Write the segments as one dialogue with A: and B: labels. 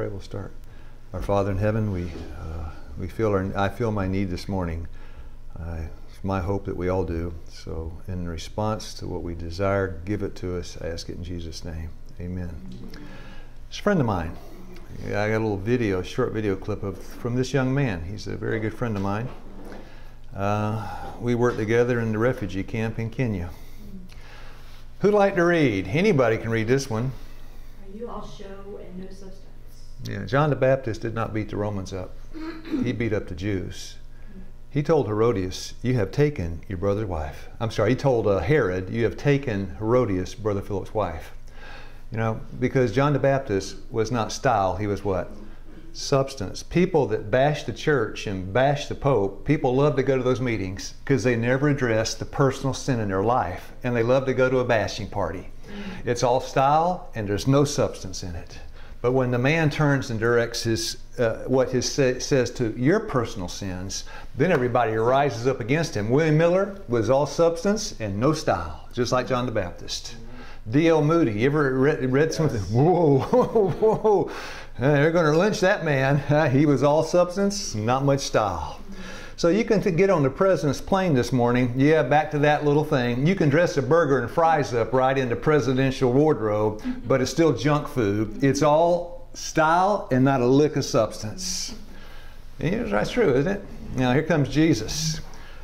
A: pray. We'll start. Our Father in heaven, we uh, we feel our. I feel my need this morning. It's my hope that we all do. So, in response to what we desire, give it to us. I ask it in Jesus' name. Amen. It's a friend of mine. I got a little video, a short video clip of from this young man. He's a very good friend of mine. Uh, we worked together in the refugee camp in Kenya. Who'd like to read? Anybody can read this one.
B: Are you all show and no substance?
A: Yeah, John the Baptist did not beat the Romans up. he beat up the Jews. He told Herodias, "You have taken your brother's wife." I'm sorry. He told uh, Herod, "You have taken Herodias, brother Philip's wife." You know, because John the Baptist was not style. He was what? Substance. People that bash the church and bash the Pope, people love to go to those meetings because they never address the personal sin in their life, and they love to go to a bashing party. It's all style, and there's no substance in it. But when the man turns and directs his, uh, what his say, says to your personal sins, then everybody rises up against him. William Miller was all substance and no style, just like John the Baptist. D.L. Moody, you ever read, read something? Whoa, whoa, whoa. Uh, they're going to lynch that man. Uh, he was all substance, not much style. So you can get on the president's plane this morning. Yeah, back to that little thing. You can dress a burger and fries up right in the presidential wardrobe, but it's still junk food. It's all style and not a lick of substance. Yeah, that's true, isn't it? Now here comes Jesus.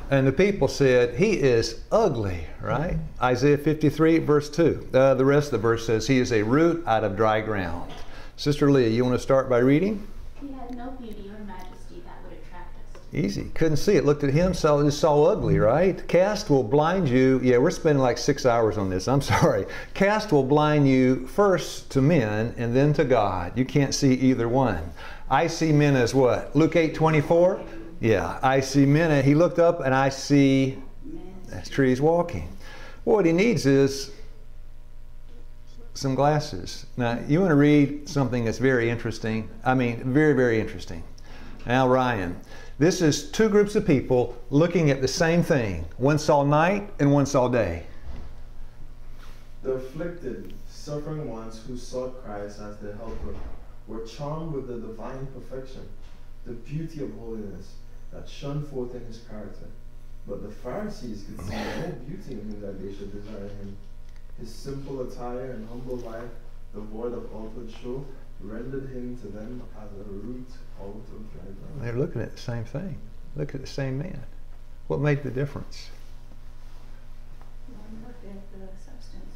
A: And the people said, He is ugly, right? Isaiah 53, verse 2. Uh, the rest of the verse says, He is a root out of dry ground. Sister Leah, you want to start by reading?
C: He had no beauty or majesty that would attract us.
A: Easy. Couldn't see it. Looked at him, saw just saw ugly, mm-hmm. right? Caste will blind you. Yeah, we're spending like six hours on this. I'm sorry. Caste will blind you first to men and then to God. You can't see either one. I see men as what? Luke 8 24? Yeah, I see men. He looked up and I see that's trees walking. What he needs is some glasses. Now, you want to read something that's very interesting. I mean, very, very interesting. Now, Ryan, this is two groups of people looking at the same thing. One saw night and one saw day.
D: The afflicted, suffering ones who sought Christ as their helper were charmed with the divine perfection, the beauty of holiness that shone forth in his character. But the Pharisees could see no beauty in him that they should desire him. His simple attire and humble life, devoid of outward show, rendered him to them as a root out of dry ground.
A: They're looking at the same thing. Look at the same man. What made the difference?
C: One looked at the substance,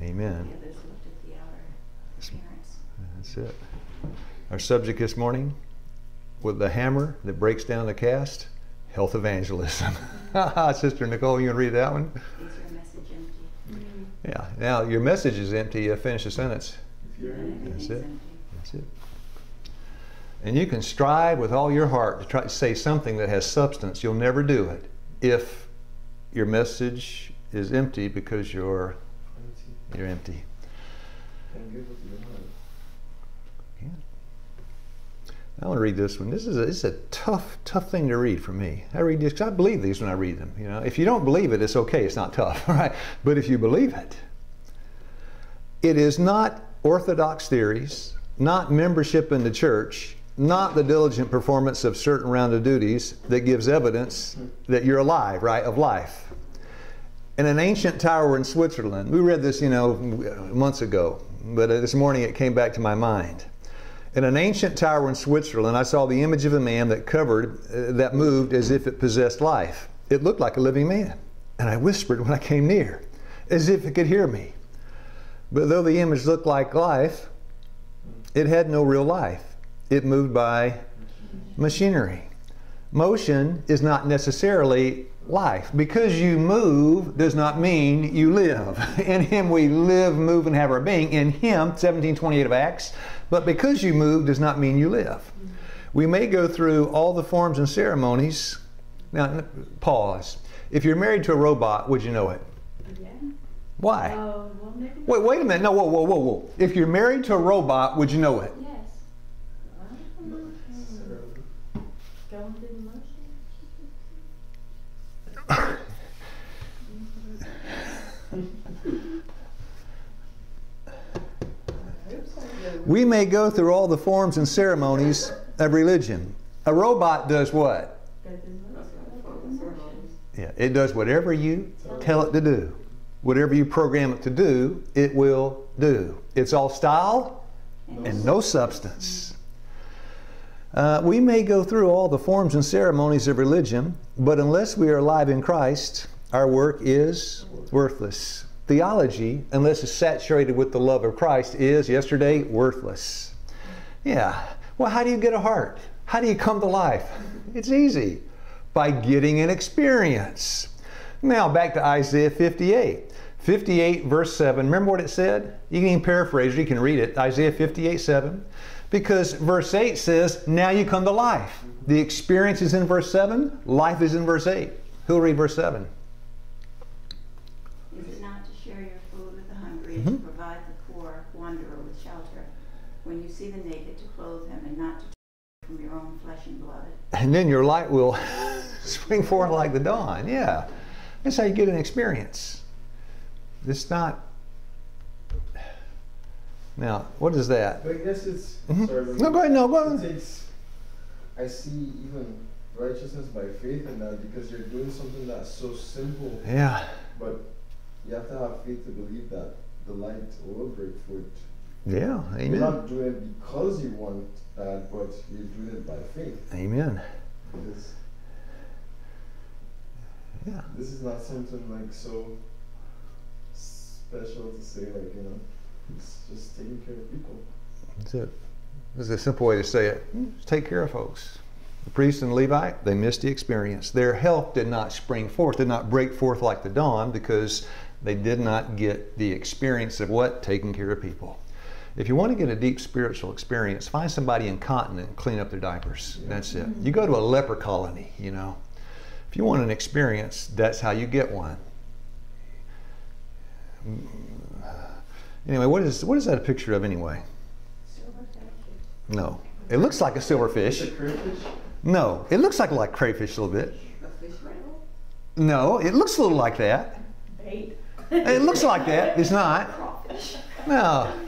A: Amen.
C: the others looked at the outer appearance.
A: That's it. Our subject this morning with the hammer that breaks down the caste health evangelism. Sister Nicole, you want to read that one?
C: Is your message empty?
A: Yeah. Now, your message is empty. Uh, finish the sentence.
D: If you're
C: Then
A: That's
C: everything's
A: it.
C: empty.
A: That's it. And you can strive with all your heart to try to say something that has substance. You'll never do it if your message is empty because you're
D: empty
A: you're empty.
D: and give what you have.
A: I want to read this one. This is a, this is a tough, tough thing to read for me. I read this because I believe these when I read them. You know, if you don't believe it, it's okay. It's not tough, right? But if you believe it, it is not orthodox theories, not membership in the church, not the diligent performance of certain round of duties that gives evidence that you're alive, right, of life. In an ancient tower in Switzerland, we read this, you know, months ago, but this morning it came back to my mind. In an ancient tower in Switzerland, I saw the image of a man that covered, uh, that moved as if it possessed life. It looked like a living man. And I whispered when I came near, as if it could hear me. But though the image looked like life, it had no real life. It moved by machinery. Motion is not necessarily life. Because you move does not mean you live. In Him we live, move, and have our being. In Him, 1728 of Acts. But because you move does not mean you live. We may go through all the forms and ceremonies. Now, pause. If you're married to a robot, would you know it?
C: Yeah.
A: Why?
B: Oh, well, maybe.
A: Wait, wait a minute. No, whoa, whoa, whoa, whoa. If you're married to a robot, would you know it?
C: Yes.
D: Not necessarily.
B: Going through the motions.
A: We may go through all the forms and ceremonies of religion. A robot does what? Yeah, it does whatever you tell it to do. Whatever you program it to do, it will do. It's all style and no substance. Uh, we may go through all the forms and ceremonies of religion, but unless we are alive in Christ, our work is worthless. Theology, unless it's saturated with the love of Christ, is yesterday worthless. Yeah. Well, how do you get a heart? How do you come to life? It's easy by getting an experience. Now, back to Isaiah 58. 58, verse 7. Remember what it said? You can even paraphrase it, you can read it. Isaiah 58, 7. Because verse 8 says, Now you come to life. The experience is in verse 7, life is in verse 8. Who'll read verse 7?
C: Is it not to share your food with the hungry and to provide the poor wanderer with shelter? When you see the naked, to clothe him and not to take from your own flesh and blood?
A: And then your light will spring forth like the dawn. Yeah. That's how you get an experience. It's not. Now, what is that?
D: But I guess it's.
A: Mhm.
D: Sorry,
A: No, go ahead. No, go
D: It
A: ahead.
D: I see even righteousness by faith in that because you're doing something that's so simple,
A: Yeah.
D: but you have to have faith to believe that the light will break forth.
A: Yeah. Amen.
D: You're not doing it because you want that, but you're doing it by faith.
A: Amen.
D: Because
A: Yeah.
D: this is not something like so special to say, like, you know, it's just taking care of people.
A: That's it. This is a simple way to say it. Hmm, just take care of folks. The priest and Levite, they missed the experience. Their health did not spring forth, did not break forth like the dawn because they did not get the experience of what? Taking care of people. If you want to get a deep spiritual experience, find somebody incontinent and clean up their diapers. That's it. You go to a leper colony, you know. If you want an experience, that's how you get one. Anyway, what is what is that a picture of anyway? No. It looks like a silverfish.
D: Is it crayfish?
A: No. It looks like like crayfish a little bit.
C: A fish riddle?
A: No, it looks a little like that.
B: Bait.
A: It looks like that. It's not. No.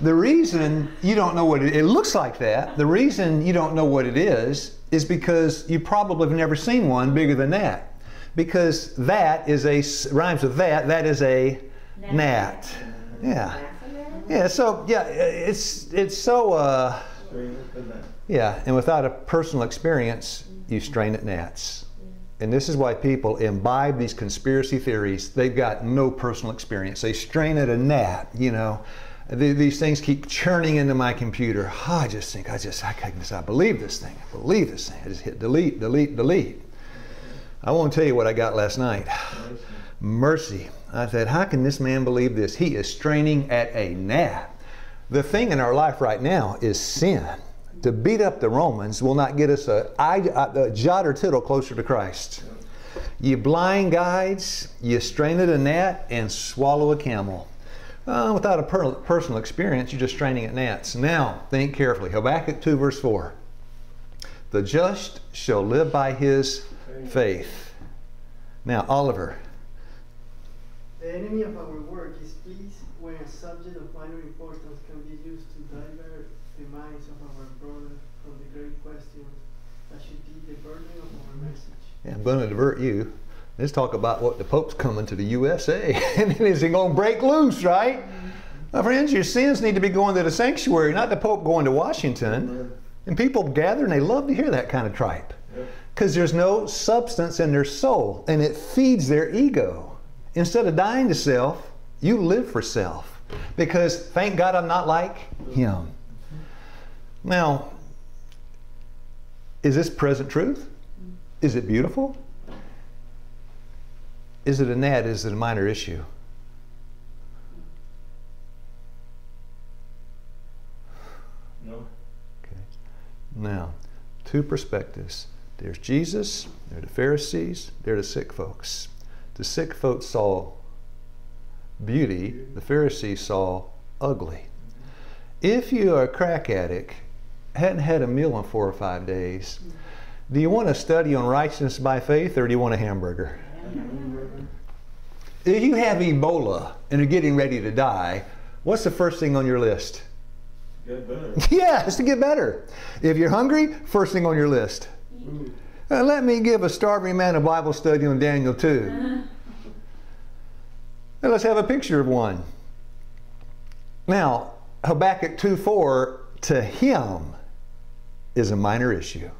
A: The reason you don't know what it, it looks like that, the reason you don't know what it is, is because you probably have never seen one bigger than that. Because that is a, rhymes with that, that is a gnat. Yeah. Yeah, so, yeah, it's, it's so, uh. Yeah, and without a personal experience, you strain at gnats. And this is why people imbibe these conspiracy theories. They've got no personal experience. They strain at a gnat, you know. Th- These things keep churning into my computer. Ah, I just think, I just, I, I believe this thing. I believe this thing. I just hit delete, delete, delete. I won't tell you what I got last night. Mercy. I said, how can this man believe this? He is straining at a gnat. The thing in our life right now is sin. To beat up the Romans will not get us a, a, a jot or tittle closer to Christ. You blind guides, you strain at a gnat and swallow a camel. Uh, without a per- personal experience, you're just straining at gnats. Now, think carefully. Habakkuk 2, verse 4. The just shall live by his faith. Now, Oliver,
E: The enemy of our work is pleased when a subject of minor importance can be used to divert the minds of our brothers from the great questions that should be the burden of our message.
A: Yeah, I'm going to divert you. Let's talk about what the Pope's coming to the USA. and then is he going to break loose, right? My friends, your sins need to be going to the sanctuary, not the Pope going to Washington.
D: Amen.
A: And people gather and they love to hear that kind of tripe
D: Yep.
A: because there's no substance in their soul and it feeds their ego. Instead of dying to self, you live for self because thank God I'm not like him. Now, is this present truth? Is it beautiful? Is it a gnat? Is it a minor issue?
D: No.
A: Okay. Now, two perspectives. There's Jesus, there are the Pharisees, there are the sick folks. The sick folks saw beauty, the Pharisees saw ugly. If you are a crack addict, hadn't had a meal in four or five days, do you want to study on righteousness by faith or do you want a hamburger? If you have Ebola and are getting ready to die, what's the first thing on your list?
D: Get better.
A: Yeah, it's to get better. If you're hungry, first thing on your list.
D: Ooh.
A: Uh, let me give a starving man a Bible study on Daniel 2. And let's have a picture of one. Now, Habakkuk 2 4 to him is a minor issue.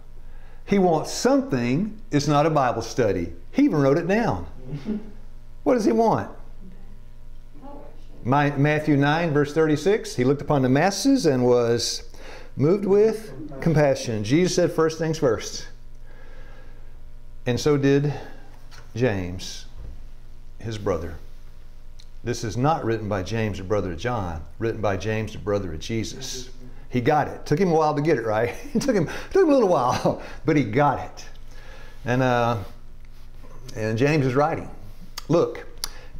A: He wants something, it's not a Bible study. He even wrote it down. What does he want? My, Matthew 9, verse 36, he looked upon the masses and was moved with compassion. Jesus said, first things first. And so did James, his brother. This is not written by James, the brother of John, written by James, the brother of Jesus. He got it. Took him a while to get it right. it took him took him a little while, but he got it. And uh, and James is writing. Look,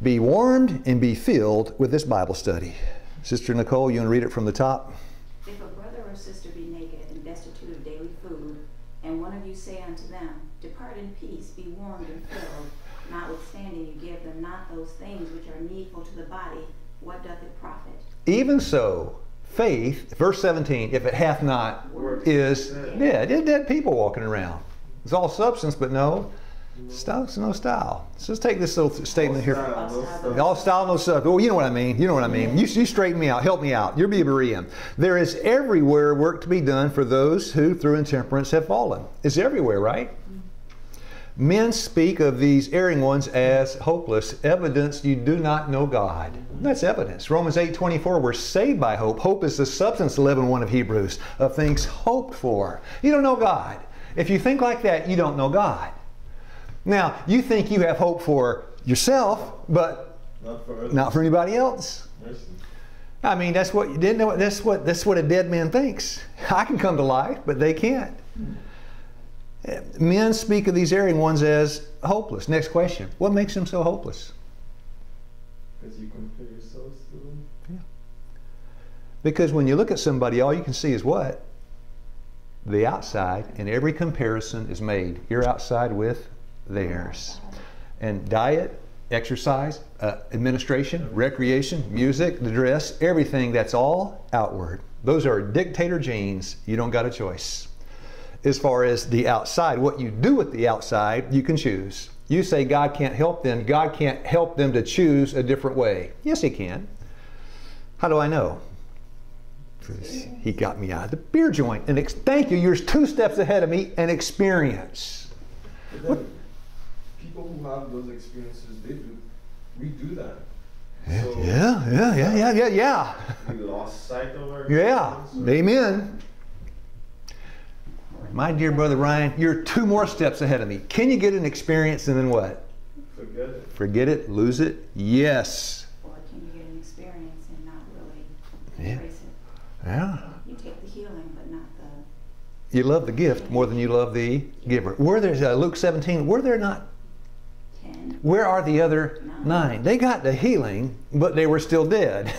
A: be warmed and be filled with this Bible study. Sister Nicole, you want to read it from the top?
C: If a brother or sister be naked and destitute of daily food, and one of you say unto them, Depart in peace, be warmed and filled, notwithstanding you give them not those things which are needful to the body, what doth it profit?
A: Even so, faith, verse 17, if it hath not,
D: Works.
A: is
D: Dead.
A: dead. It's dead people walking around. It's all substance, but no style. No style. So let's take this little statement here.
D: Style, no stuff.
A: All style, no stuff. Well, oh, you know what I mean. You know what I mean. You, you straighten me out. Help me out. You're a Berean. There is everywhere work to be done for those who, through intemperance, have fallen. It's everywhere, right? Men speak of these erring ones as hopeless, evidence you do not know God. That's evidence. Romans 8 24, we're saved by hope. Hope is the substance, 11 1 of Hebrews, of things hoped for. You don't know God. If you think like that, you don't know God. Now, you think you have hope for yourself, but
D: Not for
A: not for anybody else.
D: Mercy.
A: I mean, that's what you didn't know. That's what that's what a dead man thinks. I can come to life, but they can't. Men speak of these erring ones as hopeless. Next question: What makes them so hopeless?
D: Because you compare yourselves to them. Yeah.
A: Because when you look at somebody, all you can see is what the outside, and every comparison is made. Your outside with theirs, and diet, exercise, uh, administration, recreation, music, the dress, everything. That's all outward. Those are dictator genes. You don't got a choice. As far as the outside. What you do with the outside, you can choose. You say God can't help them. God can't help them to choose a different way. Yes, He can. How do I know? 'Cause He got me out of the beer joint. And ex- thank you, you're two steps ahead of me and experience.
D: People who have those experiences, they do. We do that. So
A: Yeah, yeah, yeah, yeah, yeah, yeah.
D: we lost sight of our
A: Yeah. Amen. My dear brother Ryan, you're two more steps ahead of me. Can you get an experience and then what?
D: Forget it.
A: Forget it? Lose it? Yes.
C: Or can you get an experience and not really
A: Yeah.
C: embrace it?
A: Yeah.
C: You take the healing, but not the
A: You love the gift more than you love the giver. Were there uh, Luke 17? Were there not?
C: ten.
A: Where are the other nine? They got the healing, but they were still dead.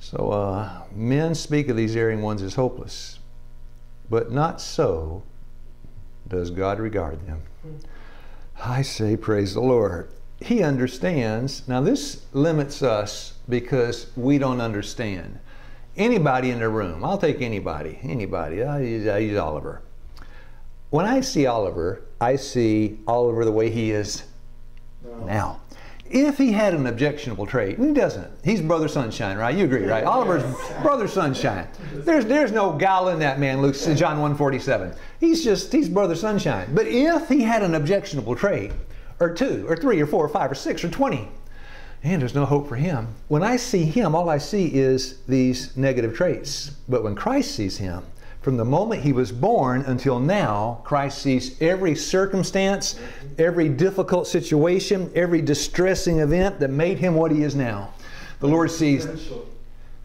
A: so uh, men speak of these erring ones as hopeless, but not so does God regard them. I say, praise the Lord. He understands. Now, this limits us because we don't understand. Anybody in the room, I'll take anybody, anybody, I use, I use Oliver. When I see Oliver, I see Oliver the way he is
D: No.
A: now. If he had an objectionable trait, and he doesn't, he's brother sunshine, right? You agree, right? Oliver's brother sunshine. There's there's no guile in that man, Luke John 147. He's just he's brother sunshine. But if he had an objectionable trait, or two, or three, or four, or five, or six, or twenty, and there's no hope for him. When I see him, all I see is these negative traits. But when Christ sees him, from the moment he was born until now, Christ sees every circumstance, every difficult situation, every distressing event that made him what he is now. The Lord sees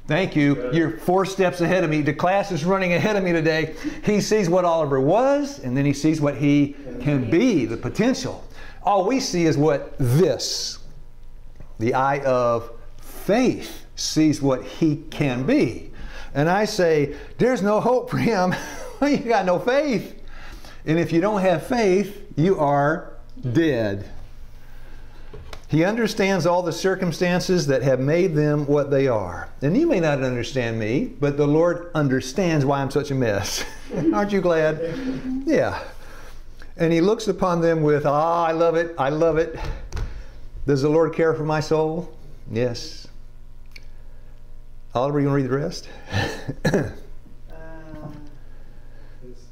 A: Thank you. You're four steps ahead of me. The class is running ahead of me today. He sees what Oliver was, and then he sees what he can be, the potential. All we see is what this, the eye of faith, sees what he can be. And I say, there's no hope for him. you got no faith. And if you don't have faith, you are dead. He understands all the circumstances that have made them what they are. And you may not understand me, but the Lord understands why I'm such a mess. Aren't you glad? Yeah. And He looks upon them with, ah, I love it, I love it. Does the Lord care for my soul? Yes. Oliver, you want to read the rest?
E: Uh,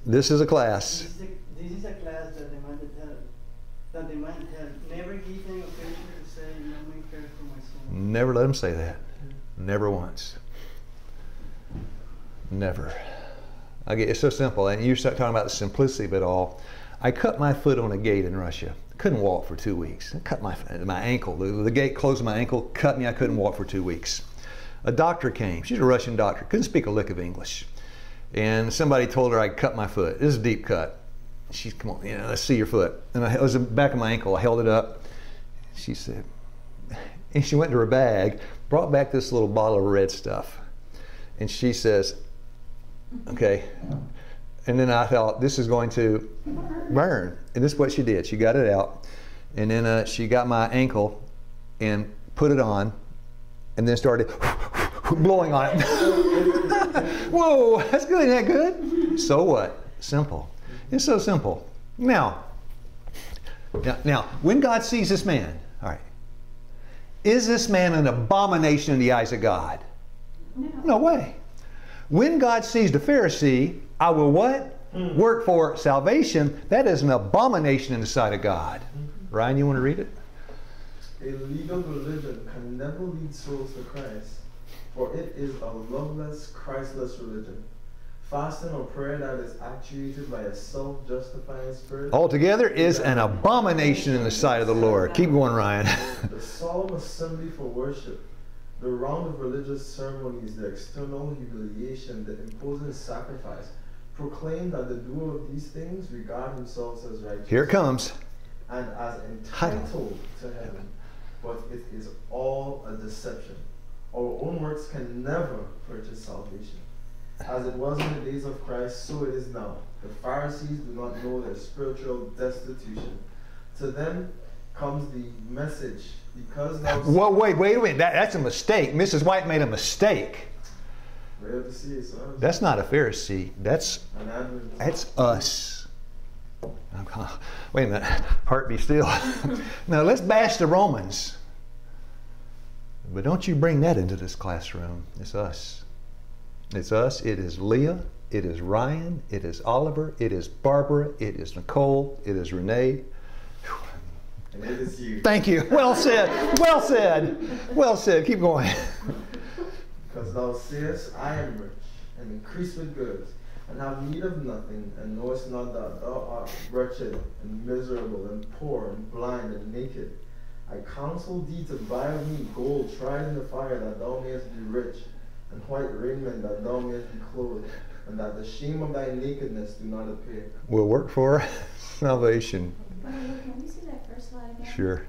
A: this is a
E: this,
A: class.
E: is a, this is a class that demanded help. That demanded help. Never give them occasion to say, no care for my soul.
A: Never let him say that. Never once. Never. Okay, it's so simple. And you start talking about the simplicity of it all. I cut my foot on a gate in Russia. Couldn't walk for two weeks. I cut my, my ankle. The, the gate closed my ankle, cut me. I couldn't walk for two weeks. A doctor came. She's a Russian doctor. Couldn't speak a lick of English. And somebody told her I cut my foot. This is a deep cut. She's, come on, you know, let's see your foot. And I, it was the back of my ankle. I held it up. She said, and she went to her bag, brought back this little bottle of red stuff. And she says, okay. And then I thought, this is going to burn. And this is what she did. She got it out. And then uh, she got my ankle and put it on and then started blowing on it. Whoa, that's good. Isn't that good? So what? Simple. It's so simple. Now, now, now, when God sees this man, all right, is this man an abomination in the eyes of God?
B: No.
A: No way. When God sees the Pharisee, I will what? Work for salvation. That is an abomination in the sight of God. Ryan, you want to read it?
D: A legal religion can never lead souls to Christ, for it is a loveless, Christless religion. Fasting or prayer that is actuated by a self justifying spirit.
A: Altogether is an abomination in the sight of the Lord. Keep going, Ryan.
D: the solemn assembly for worship, the round of religious ceremonies, the external humiliation, the imposing sacrifice, proclaim that the doer of these things regard themselves as righteous
A: Here it comes.
D: and as entitled to heaven. But it is all a deception. Our own works can never purchase salvation. As it was in the days of Christ, so it is now. The Pharisees do not know their spiritual destitution. To them comes the message, because thou
A: Well, wait, wait a minute. That, that's a mistake. Mrs. White made a mistake.
D: Rare to see it, son.
A: That's not a Pharisee. That's that's us. Wait a minute. Heart be still. now let's bash the Romans. But don't you bring that into this classroom. It's us. It's us. It is Leah. It is Ryan. It is Oliver. It is Barbara. It is Nicole. It is Renee.
D: And it is you.
A: Thank you. Well said. Well said. Well said. Keep going.
D: Because thou sayest, I am rich, and increase with goods, and have need of nothing, and knowest not that thou art wretched, and miserable, and poor, and blind, and naked. I counsel thee to buy of me gold tried in the fire, that thou mayest be rich, and white raiment, that thou mayest be clothed, and that the shame of thy nakedness do not appear.
A: We'll work for salvation.
C: Can we see that first slide again?
A: Sure.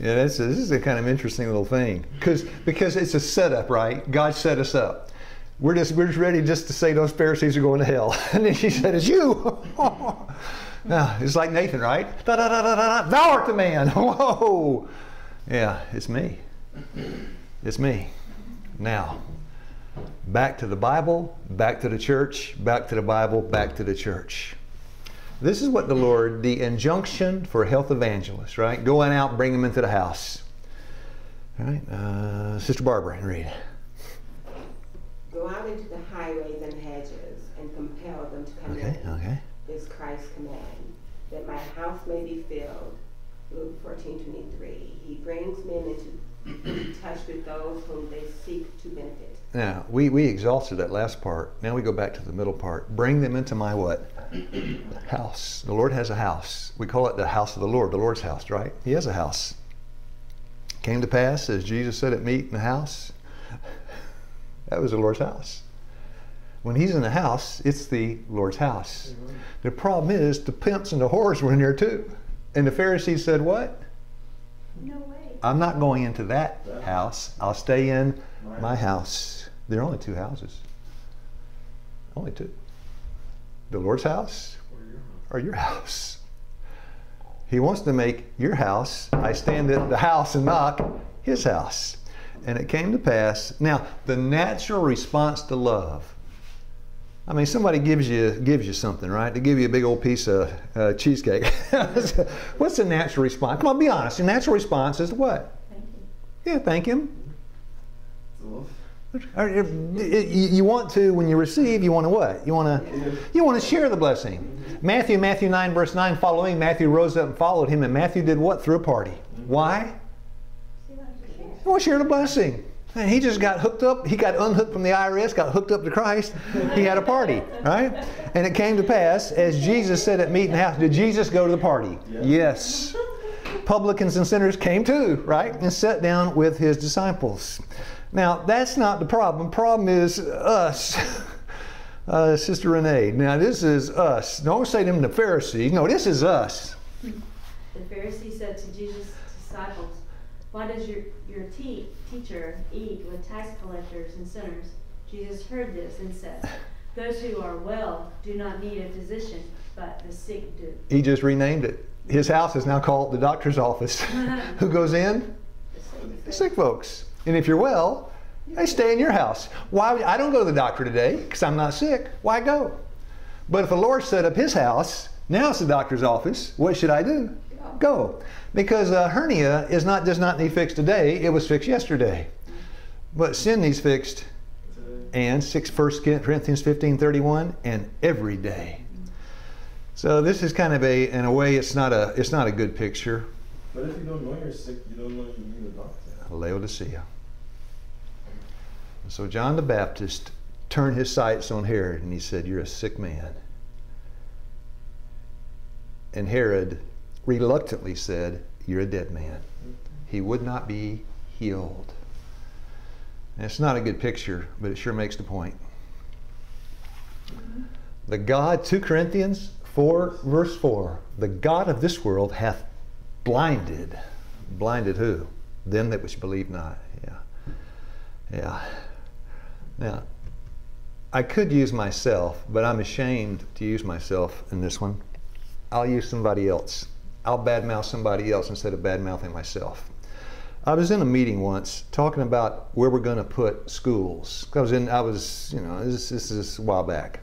A: Yeah, that's this is a kind of interesting little thing because because it's a setup, right? God set us up. We're just we're just ready just to say those Pharisees are going to hell, and then she said, "It's you." yeah, it's like Nathan, right? Da, da, da, da, da, da. Thou art the man. Whoa. Yeah, it's me. It's me. Now, back to the Bible, back to the church, back to the Bible, back to the church. This is what the Lord, the injunction for health evangelists, right? Going out bring them into the house. All right, uh, Sister Barbara, read.
F: Go out into the highways and hedges and compel them to come
A: Okay,
F: in,
A: okay.
F: Is Christ's command, that my house may be filled. Luke fourteen twenty-three. He brings men into touch with those whom they seek to benefit.
A: Now, we, we exhausted that last part. Now we go back to the middle part. Bring them into my what? house. The Lord has a house. We call it the house of the Lord, the Lord's house, right? He has a house. Came to pass, as Jesus said at meat in the house, that was the Lord's house. When he's in the house, it's the Lord's house. Mm-hmm. The problem is the pimps and the whores were in there too. And the Pharisees said, What?
B: No way.
A: I'm not going into that house. I'll stay in my house. There are only two houses. Only two. The Lord's house
D: Or your house.
A: or your house. He wants to make your house, I stand at the house and knock, his house. And it came to pass. Now, the natural response to love. I mean, somebody gives you gives you something, right? They give you a big old piece of uh, cheesecake. What's the natural response? Come on, be honest. The natural response is what?
C: Thank you.
A: Yeah, thank him. Or, You you want to, when you receive, you want to what? You want to, you want to share the blessing. Matthew, Matthew 9, verse 9, following, Matthew rose up and followed him, and Matthew did what? Threw a party. Why?
C: I?
A: He want to share the blessing. And he just got hooked up. He got unhooked from the IRS, got hooked up to Christ. He had a party, right? And it came to pass, as Jesus said at meeting house, did Jesus go to the party? Yes. Publicans and sinners came too, right? And sat down with his disciples. Now, that's not the problem. Problem is us. Uh, Sister Renee. Now, this is us. Don't say them the Pharisees. No, this is us.
B: The Pharisees said to Jesus' disciples, Why does your, your te- teacher eat with tax collectors and sinners? Jesus heard this and said, Those who are well do not need a physician, but the sick do.
A: He just renamed it. His house is now called the doctor's office. Who goes in?
B: The sick.
A: The sick folks. And if you're well, they stay in your house. Why? I don't go to the doctor today because I'm not sick. Why go? But if the Lord set up His house, now it's the doctor's office. What should I do? Go, because a hernia is not does not need fixed today. It was fixed yesterday. But sin needs fixed, and six First Corinthians fifteen thirty one, and every day. So this is kind of a, in a way, it's not a, it's not a good picture.
D: But if you don't know you're sick, you don't know you need a doctor.
A: Laodicea. So John the Baptist turned his sights on Herod and he said, You're a sick man. And Herod reluctantly said, You're a dead man. He would not be healed. And it's not a good picture, but it sure makes the point. The God, 2 Corinthians 4, verse 4, the God of this world hath blinded. Blinded who? Them that which believe not. Yeah. Yeah. Now, I could use myself, but I'm ashamed to use myself in this one. I'll use somebody else. I'll badmouth somebody else instead of badmouthing myself. I was in a meeting once talking about where we're going to put schools. I was in, I was, you know, this, this is a while back.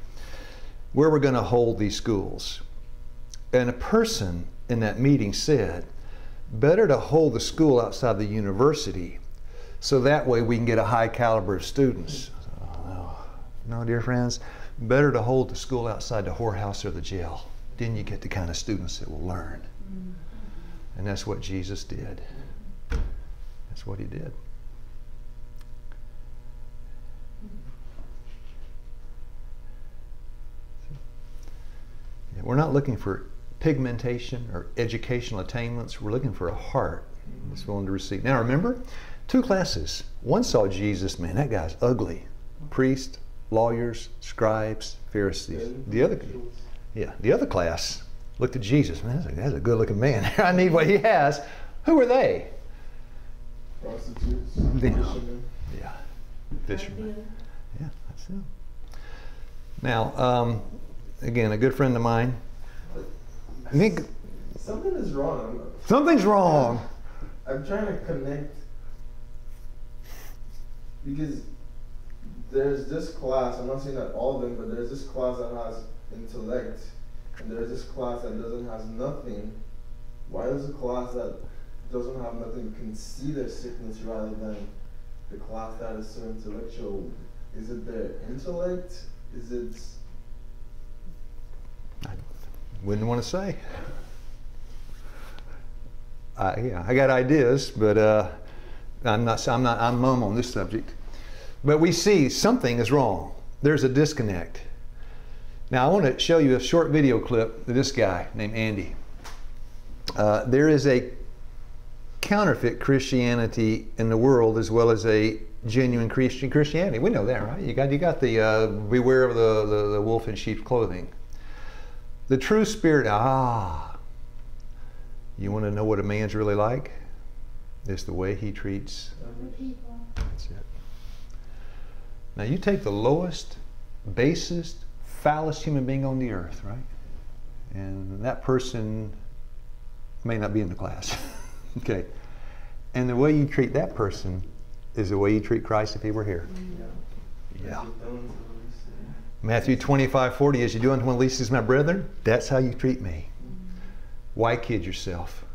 A: Where we're going to hold these schools. And a person in that meeting said, better to hold the school outside the university so that way we can get a high caliber of students. Oh, no. no, dear friends, better to hold the school outside the whorehouse or the jail. Then you get the kind of students that will learn. And that's what Jesus did. That's what he did. We're not looking for pigmentation or educational attainments. We're looking for a heart that's willing to receive. Now remember, two classes. One saw Jesus, man, that guy's ugly. Priest, lawyers, scribes, Pharisees. The other, yeah, the other class looked at Jesus, man, that's a, that's a good-looking man. I need what he has. Who are they?
D: Prostitutes,
A: Yeah.
D: fishermen.
A: Yeah, fishermen. Yeah, that's him. Now, um, again, a good friend of mine. Nick,
D: Something is wrong.
A: something's wrong.
D: I'm trying to connect because there's this class. I'm not saying that all of them, but there's this class that has intellect, and there's this class that doesn't has nothing. Why does a class that doesn't have nothing can see their sickness rather than the class that is so intellectual? Is it their intellect? Is it I
A: Wouldn't want to say. I, yeah, I got ideas, but uh, I'm not. I'm not. I'm mum on this subject. But we see something is wrong. There's a disconnect. Now I want to show you a short video clip of this guy named Andy. Uh, there is a counterfeit Christianity in the world as well as a genuine Christian Christianity. We know that, right? You got you got the uh, beware of the, the, the wolf in sheep's clothing. The true spirit, ah. You want to know what a man's really like? It's the way he treats. That's it. Now you take the lowest, basest, foulest human being on the earth, right? And that person may not be in the class. okay. And the way you treat that person is the way you treat Christ if he were here.
D: Yeah.
A: Yeah.
D: As you've done to the least.
A: Matthew 25, 40, as you do unto one of least of my brethren, that's how you treat me. Why kid yourself?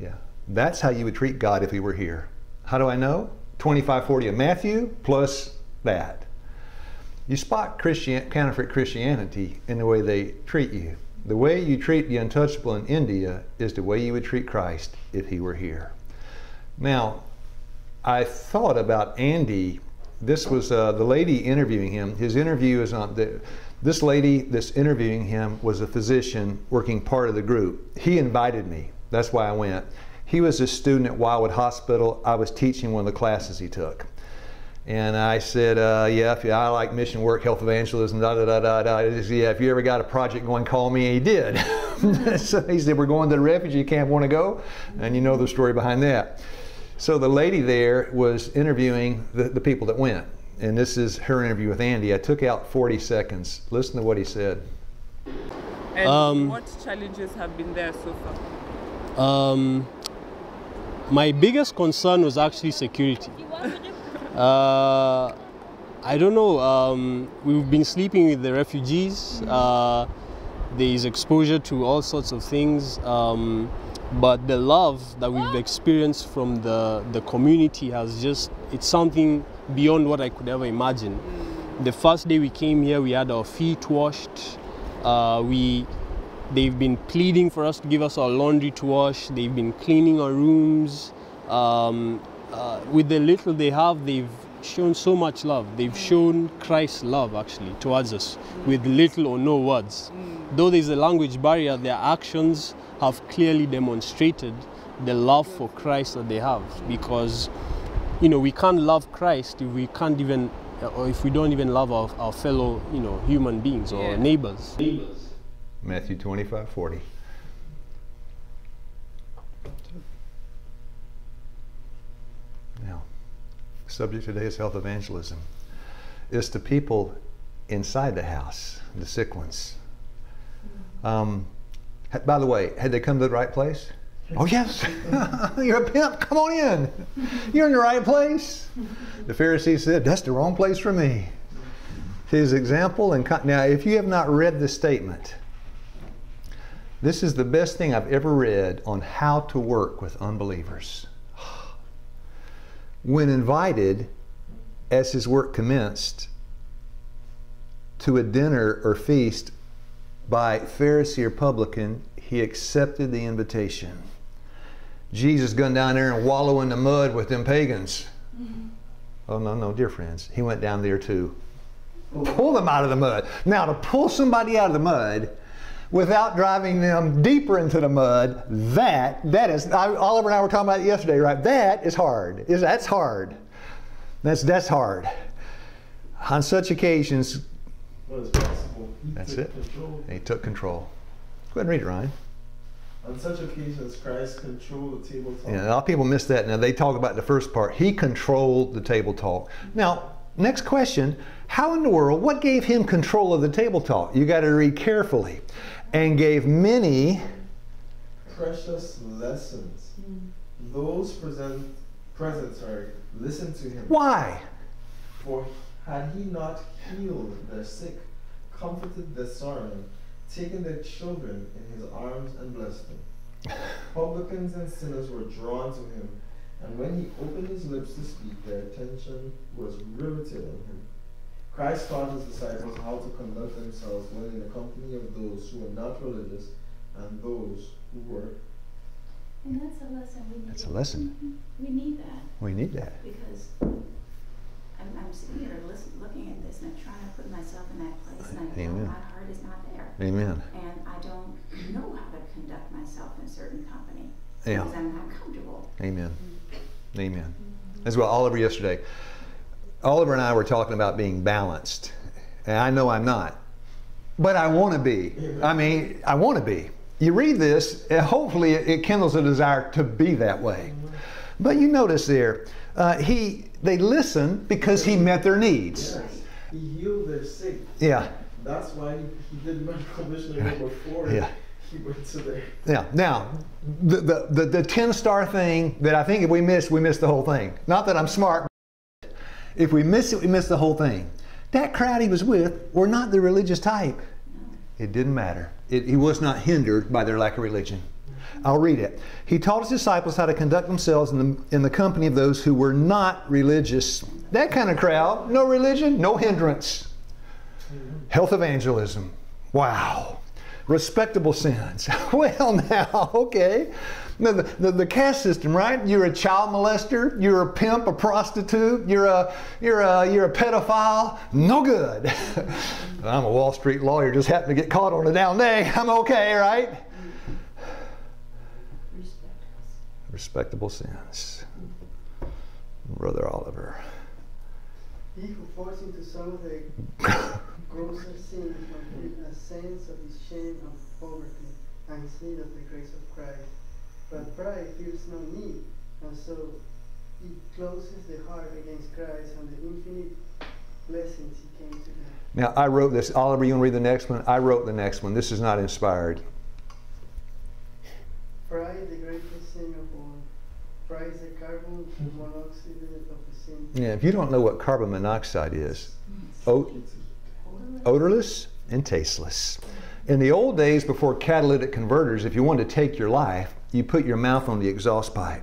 A: Yeah. That's how you would treat God if he were here. How do I know? 25, 40 of Matthew plus that. You spot Christian, counterfeit Christianity in the way they treat you. The way you treat the untouchable in India is the way you would treat Christ if he were here. Now, I thought about Andy. This was uh, the lady interviewing him. His interview is on the. This lady that's interviewing him was a physician working part of the group. He invited me. That's why I went. He was a student at Wildwood Hospital. I was teaching one of the classes he took. And I said, uh, yeah, if you, I like mission work, health evangelism, da da da da da. He said, yeah, if you ever got a project going, call me. And he did. so he said, we're going to the refugee camp, want to go? And you know the story behind that. So the lady there was interviewing the, the people that went. And this is her interview with Andy. I took out 40 seconds. Listen to what he said.
G: And
H: Um,
G: what challenges have been there so far?
H: Um, my biggest concern was actually security. Uh, I don't know. Um, we've been sleeping with the refugees. Uh, there is exposure to all sorts of things. Um, but the love that we've experienced from the, the community has just, it's something beyond what I could ever imagine. The first day we came here, we had our feet washed. Uh, we, they've been pleading for us to give us our laundry to wash. They've been cleaning our rooms. Um, uh, with the little they have, they've shown so much love. They've mm. shown Christ's love actually towards us mm. with little or no words. Mm. Though there's a language barrier, their actions have clearly demonstrated the love for Christ that they have because you know we can't love Christ if we can't even or if we don't even love our, our fellow you know human beings or
G: Yeah.
H: neighbors.
A: Matthew 25, 40. Now, subject today is health evangelism. It's the people inside the house, the sick ones. Um, by the way, had they come to the right place? Oh, yes. You're a pimp. Come on in. You're in the right place. The Pharisee said, That's the wrong place for me. His example, and now, if you have not read the statement, this is the best thing I've ever read on how to work with unbelievers. When invited, as his work commenced, to a dinner or feast by Pharisee or publican, he accepted the invitation. Jesus gone down there and wallow in the mud with them pagans. Oh, no, no, dear friends. He went down there too. Pull them out of the mud. Now, to pull somebody out of the mud, without driving them deeper into the mud, that that is I, Oliver and I were talking about it yesterday, right? That is hard. Is that's hard. That's that's hard. On such occasions, That's it.
D: Control.
A: he took control. Go ahead and read it, Ryan.
D: On such occasions, Christ controlled the table talk.
A: Yeah, a lot of people miss that. Now they talk about the first part. He controlled the table talk. Now, next question: How in the world? What gave him control of the table talk? You got to read carefully. And gave many.
D: Precious lessons. Those present, present, sorry, listen to him.
A: Why?
D: For had he not healed their sick, comforted their sorrowing, taken their children in his arms and blessed them, publicans and sinners were drawn to him, and when he opened his lips to speak, their attention was riveted on him. Christ taught his disciples how to conduct themselves when in the company of those who were not religious and those who were.
C: And that's a lesson we need.
A: That's a lesson. Mm-hmm.
C: We need that
A: We need that.
C: because I'm, I'm sitting here listen, looking at this and I'm trying to put myself in that place and I know my heart is not there.
A: Amen.
C: And I don't know how to conduct myself in certain company
A: Yeah.
C: because I'm not comfortable.
A: Amen. Mm-hmm. Amen. Mm-hmm. That's what Oliver yesterday. Oliver and I were talking about being balanced. And I know I'm not. But I want to be. I mean, I want to be. You read this, and hopefully it kindles a desire to be that way. But you notice there, uh, he they listened because he met their needs.
D: Yes, he healed their sick.
A: Yeah.
D: That's why he, he did medical missionary work before.
A: Yeah.
D: Keep it today.
A: Now, now, the, the, the, the 10 star thing that I think if we miss, we miss the whole thing. Not that I'm smart. If we miss it, we miss the whole thing. That crowd he was with were not the religious type. It didn't matter. It, he was not hindered by their lack of religion. I'll read it. He taught his disciples how to conduct themselves in the, in the company of those who were not religious. That kind of crowd, no religion, no hindrance. Health evangelism. Wow. Respectable sins. well, now, okay. The, the, the, caste system, right? You're a child molester, you're a pimp, a prostitute, you're a, you're a, you're a pedophile. No good. I'm a Wall Street lawyer, just happened to get caught on a down day. I'm okay, right? Respectable sins. Brother Oliver.
E: He who falls into some of the grosser sins might feel a sense of his shame and poverty and his need of the grace of Christ. But pride feels no need, and so it closes the heart against Christ and the infinite blessings he came to give.
A: Now, I wrote this. Oliver, you want to read the next one? I wrote the next one. This is not inspired.
E: Pride, the greatest sin of all. Pride is the carbon monoxide of the sin.
A: Yeah, if you don't know what carbon monoxide is, hmm. o- odorless and tasteless. In the old days before catalytic converters, if you wanted to take your life, you put your mouth on the exhaust pipe.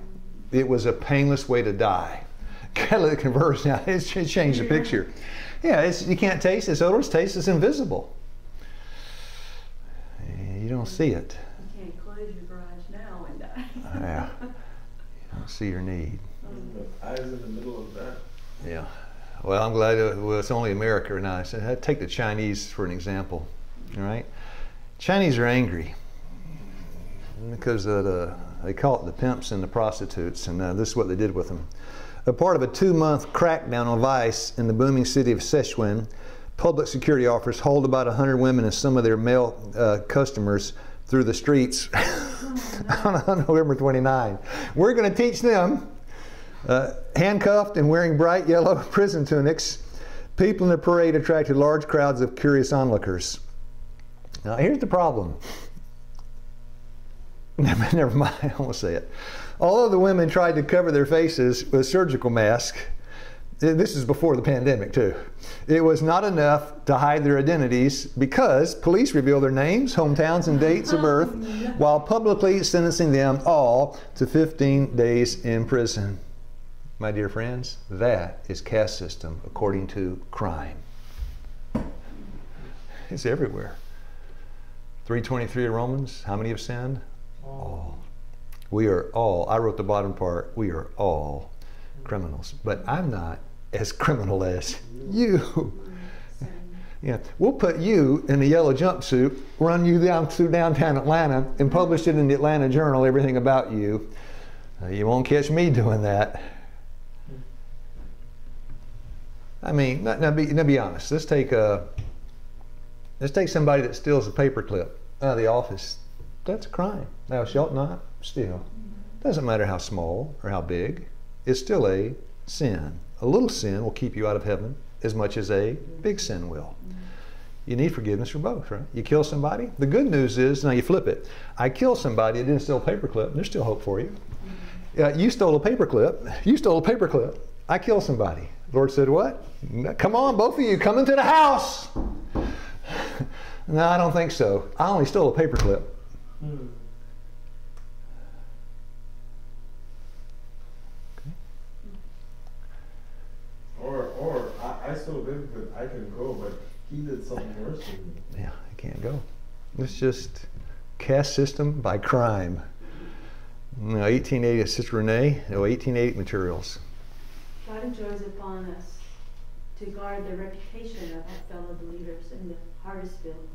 A: It was a painless way to die. Catalytic converters now, it's changed the picture. Yeah, it's, you can't taste it. It's odorless, taste is invisible. You don't see it.
B: You can't close your garage now and die.
A: Yeah. You don't see your need.
D: The eyes in the middle of that.
A: Yeah. Well, I'm glad it, well, it's only America and I said, take the Chinese for an example. All right? Chinese are angry because the, they call it the pimps and the prostitutes, and uh, this is what they did with them. A part of a two month crackdown on vice in the booming city of Sichuan, public security officers hauled about 100 women and some of their male uh, customers through the streets on November 29. We're going to teach them, uh, handcuffed and wearing bright yellow prison tunics. People in the parade attracted large crowds of curious onlookers. Now, here's the problem. Never, mind, I won't say it. Although the women tried to cover their faces with surgical masks, this is before the pandemic too. It was not enough to hide their identities because police revealed their names, hometowns, and dates of birth while publicly sentencing them all to 15 days in prison. My dear friends, that is caste system according to crime. It's everywhere. 323 of Romans, how many have sinned? All. We are all, I wrote the bottom part, we are all criminals. But I'm not as criminal as you. Yeah, we'll put you in a yellow jumpsuit, run you down through downtown Atlanta, and publish it in the Atlanta Journal, everything about you. Uh, you won't catch me doing that. I mean, now, now, be, now be honest. Let's take a, let's take somebody that steals a paperclip out of the office. That's a crime. Thou shalt not steal. Doesn't matter how small or how big. It's still a sin. A little sin will keep you out of heaven as much as a big sin will. You need forgiveness for both, right? You kill somebody. The good news is now you flip it. I kill somebody. I didn't steal a paperclip. There's still hope for you. Uh, you stole a paperclip. You stole a paperclip. I killed somebody. Lord said, What? Come on, both of you, come into the house. No, I don't think so. I only stole a paperclip.
D: Hmm. Or, or I, I still live, but I can go, but he did something worse than me.
A: Yeah, I can't go. It's just caste system by crime. No, 1880, Sister Renee, no, 1880 materials.
B: God enjoins upon us to guard the reputation of our fellow believers in the harvest field,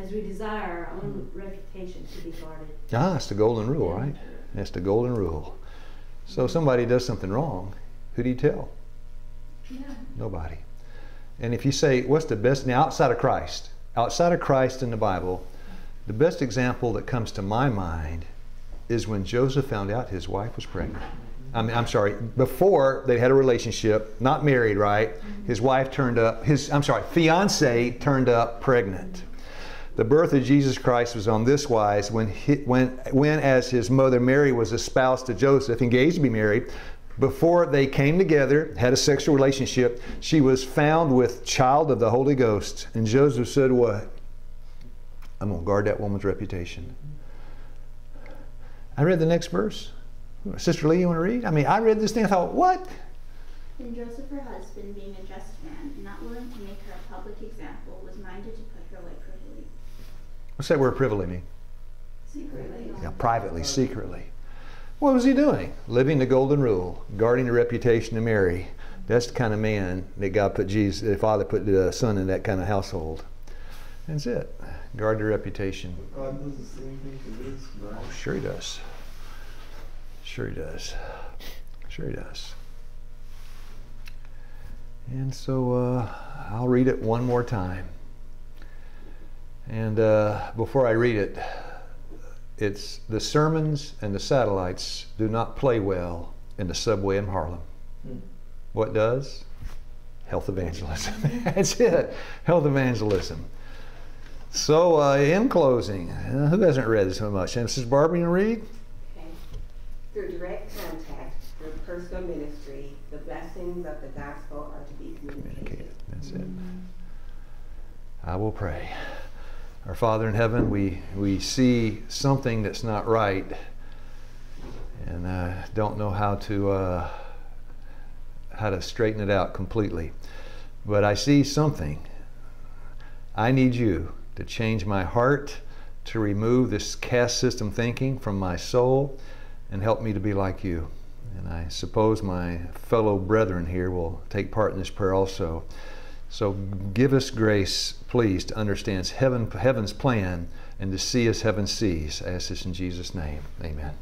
B: as we desire our own reputation to be guarded.
A: Ah, it's the golden rule, right? That's the golden rule. So somebody does something wrong, who do you tell?
B: Yeah.
A: Nobody. And if you say, what's the best, now outside of Christ, outside of Christ in the Bible, the best example that comes to my mind is when Joseph found out his wife was pregnant. I mean, I'm sorry, before they had a relationship, not married, right? His wife turned up, his, I'm sorry, fiance turned up pregnant. The birth of Jesus Christ was on this wise when, he, when, when, as his mother Mary was espoused to Joseph, engaged to be married, before they came together, had a sexual relationship, she was found with child of the Holy Ghost. And Joseph said, What? I'm going to guard that woman's reputation. I read the next verse. Sister Lee, you want to read? I mean, I read this thing, I thought, What?
I: Then Joseph, her husband, being a just man, not willing to make her a public example, was minded to put her away privily.
A: What's that word privily mean?
C: Secretly.
A: Yeah, privately, secretly. What was he doing? Living the golden rule, guarding the reputation of Mary. That's the kind of man that God put Jesus, the Father put the Son in that kind of household. That's it. Guard the reputation.
D: God does the same thing for this, right?
A: Oh, sure he does. Sure he does. Sure he does. And so uh, I'll read it one more time. And uh, before I read it, it's the sermons and the satellites do not play well in the subway in Harlem.
D: Hmm.
A: What does? Health evangelism. That's it. Health evangelism. So, uh, in closing, uh, who hasn't read this so much? And Mrs. Barbara, you wanna read?
F: Okay. Through direct contact, through personal ministry, the blessings of the gospel are to be communicated.
A: Communicate. That's it. I will pray. Our Father in heaven, we, we see something that's not right and uh, don't know how to, uh, how to straighten it out completely. But I see something. I need you to change my heart, to remove this caste system thinking from my soul, and help me to be like you. And I suppose my fellow brethren here will take part in this prayer also. So give us grace, please, to understand heaven, heaven's plan and to see as heaven sees. I ask this in Jesus' name. Amen.